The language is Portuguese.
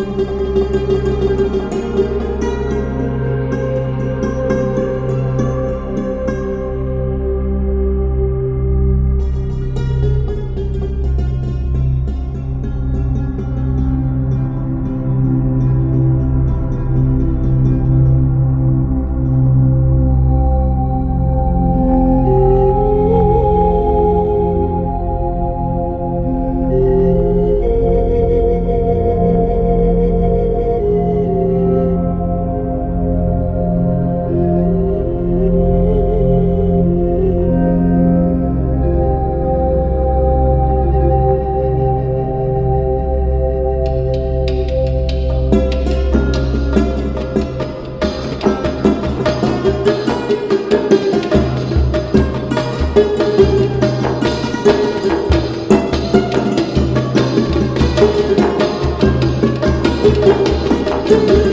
Música Música